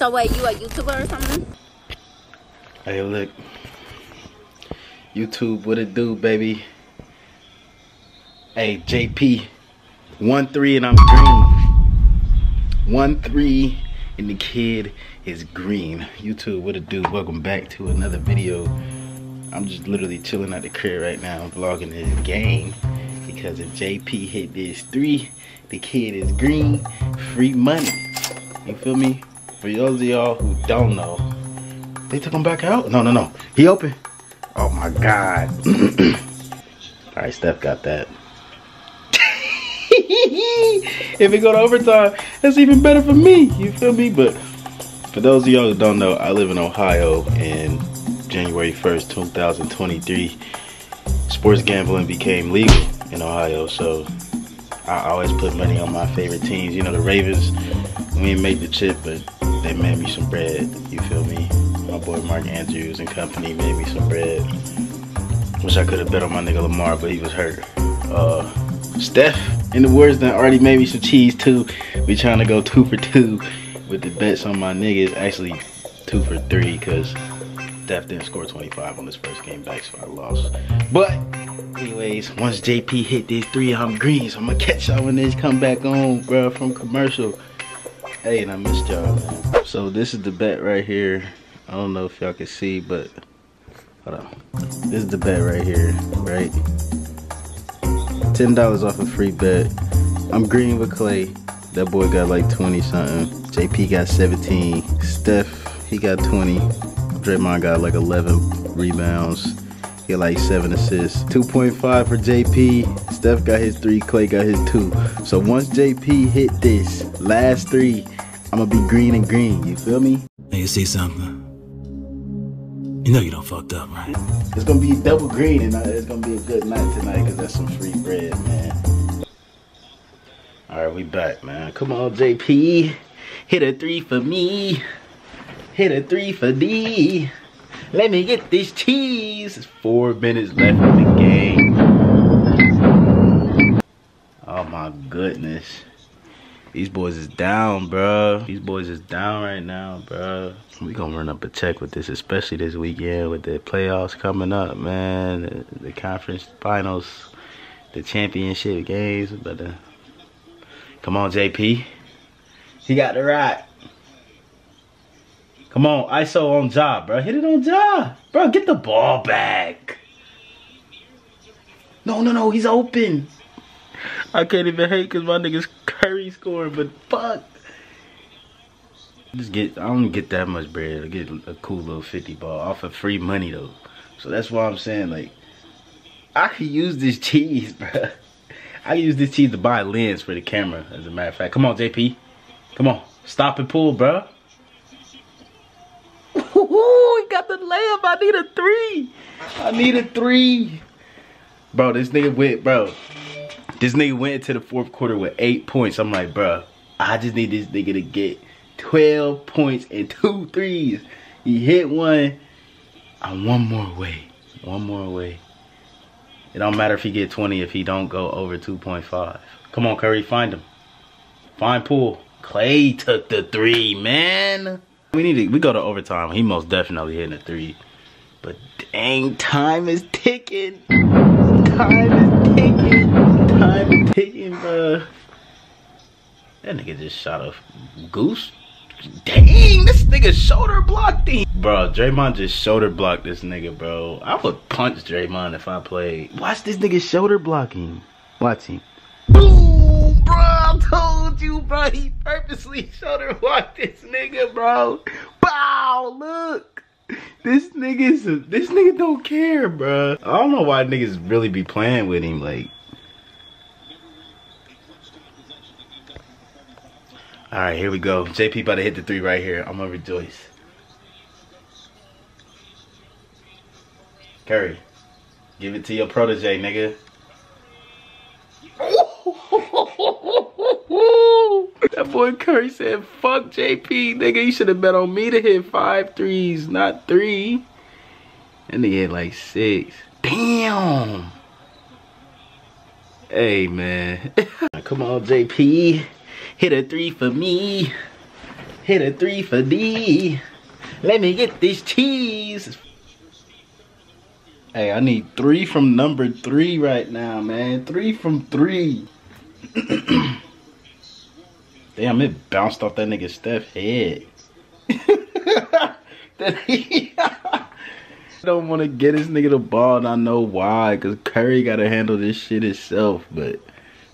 So wait, you a YouTuber or something? Hey, look. YouTube, what it do, baby? Hey, JP. 1-3 and I'm green. 1-3 and the kid is green. YouTube, what it do? Welcome back to another video. I'm just literally chilling at the crib right now, vlogging this game. Because if JP hit this three, the kid is green. Free money. You feel me? For those of y'all who don't know, they took him back out? No, no, no. He open. Oh my God. All right, Steph got that. if it go to overtime, that's even better for me. You feel me? But for those of y'all who don't know, I live in Ohio and January 1st, 2023, sports gambling became legal in Ohio. So I always put money on my favorite teams. You know, the Ravens, we didn't make the chip, but they made me some bread. You feel me? My boy Mark Andrews and company made me some bread. Wish I could have bet on my nigga Lamar, but he was hurt. Uh, Steph, in the words that already made me some cheese too. We trying to go two for two with the bets on my niggas. Actually, two for three because Steph didn't score 25 on this first game back, so I lost. But anyways, once JP hit these three, I'm green, so I'm gonna catch y'all when they come back on, bro, from commercial. Hey, and I missed y'all. So this is the bet right here. I don't know if y'all can see, but hold on. This is the bet right here, right? $10 off a free bet. I'm green with Klay. That boy got like 20 something. JP got 17. Steph, he got 20. Draymond got like 11 rebounds. He got like 7 assists. 2.5 for JP. Steph got his 3. Klay got his 2. So once JP hit this last 3, I'm to be green and green. You feel me? Now you see something? You know you don't fucked up, right? It's gonna be double green and uh, it's gonna be a good night tonight because that's some free bread, man. All right, we back, man. Come on, JP. Hit a three for me. Hit a three for D. Let me get this cheese. It's four minutes left in the game. Oh my goodness. These boys is down, bro. These boys is down right now, bro. We gonna run up a check with this, especially this weekend with the playoffs coming up, man. The, the conference finals, the championship games. But uh, come on, JP. He got the right. Come on, ISO on job, bro. Hit it on job, bro. Get the ball back. No, no, no. He's open. I can't even hate because my nigga's Curry scoring, but fuck. Just get, I don't get that much bread. I get a cool little 50 ball off of free money though. So that's why I'm saying like, I could use this cheese, bro. I use this cheese to buy a lens for the camera, as a matter of fact. Come on, JP. Come on. Stop and pull, bro. Ooh, he got the layup. I need a three. I need a three. Bro, this nigga went, bro. This nigga went into the fourth quarter with eight points. I'm like, bro, I just need this nigga to get 12 points and two threes. He hit one. I'm one more away. One more away. It don't matter if he get 20 if he don't go over 2.5. Come on, Curry, find him. Find Poole. Klay took the three, man. We need to, we go to overtime. He most definitely hitting a three. But dang, time is ticking. Time is ticking. Time is ticking, bro. That nigga just shot a goose. Dang, this nigga shoulder blocked him. Bro, Draymond just shoulder blocked this nigga, bro. I would punch Draymond if I played. Watch this nigga shoulder blocking. Watch him. Boom, bro. I told you, bro. He purposely shoulder blocked this nigga, bro. Bow, look. This nigga's a, this nigga don't care, bro. I don't know why niggas really be playing with him, like. All right, here we go. JP about to hit the three right here. I'm gonna rejoice. Curry, give it to your protege, nigga. That boy Curry said, fuck JP, nigga. You should have bet on me to hit five threes, not three. And he hit like six. Damn. Hey, man. Come on, JP. Hit a three for me. Hit a three for D. Let me get this cheese. Hey, I need three from number three right now, man. Three from three. Damn, it bounced off that nigga Steph head. he don't want to get this nigga the ball, and I know why. Cause Curry got to handle this shit himself. But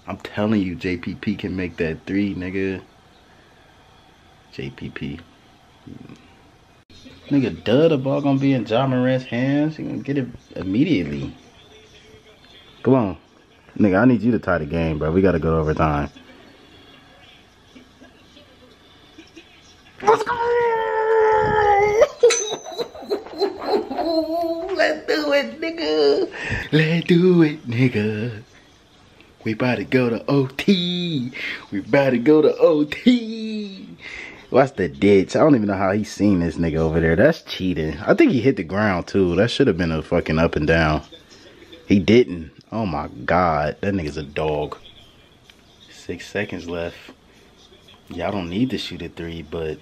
I'm telling you, JPP can make that three, nigga. JPP. Nigga, duh, the ball gonna be in Ja Morant's hands. He gonna get it immediately. Come on. Nigga, I need you to tie the game, bro. We gotta go to overtime. Let's go! Let's do it, nigga. Let's do it, nigga. We about to go to OT. We about to go to OT. What's the ditch? I don't even know how he seen this nigga over there. That's cheating. I think he hit the ground too. That should have been a fucking up and down. He didn't. Oh my god. That nigga's a dog. Six seconds left. Y'all don't need to shoot a three, but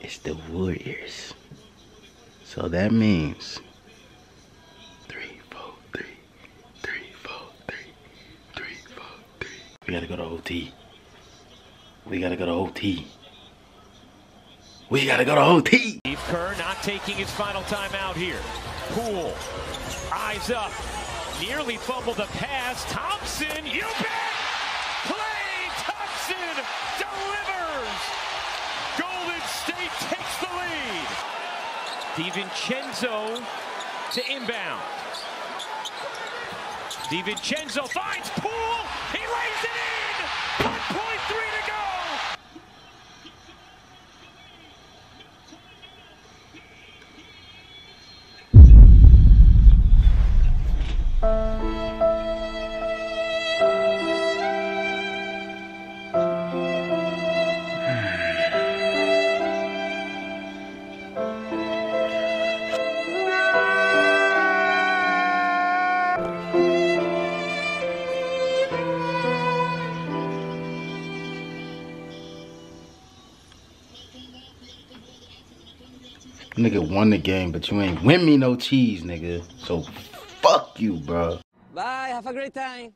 it's the Warriors. So that means three, four, three, three, four, three, three, four, three. We gotta go to OT. We gotta go to OT. We gotta go to OT. Steve Kerr not taking his final time out here. Poole, eyes up, nearly fumbled the pass. Thompson, you bet! Klay Thompson delivers! Golden State takes the lead. DiVincenzo to inbound. DiVincenzo finds Poole. Lays it in. Nigga won the game, but you ain't win me no cheese, nigga. So fuck you, bro. Bye, have a great time.